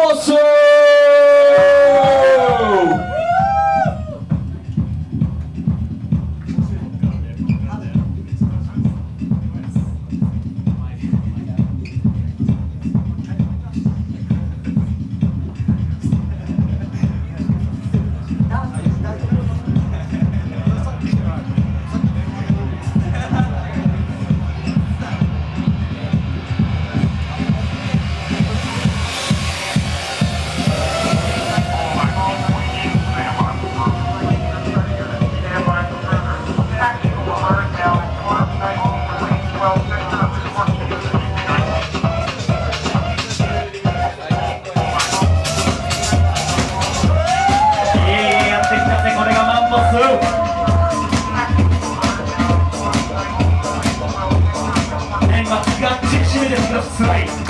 almoço! the place.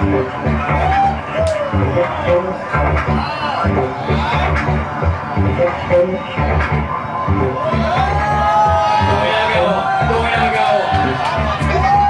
Doya gao! Doya gao!